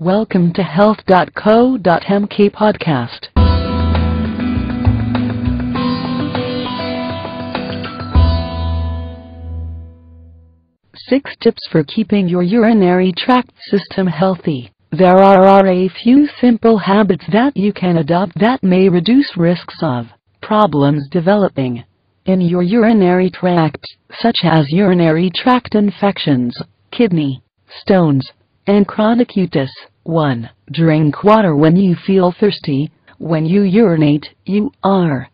Welcome to health.co.mk podcast. Six tips for keeping your urinary tract system healthy. There are a few simple habits that you can adopt that may reduce risks of problems developing in your urinary tract, such as urinary tract infections, kidney stones, and chronic cystitis. 1. Drink water when you feel thirsty. When you urinate, you are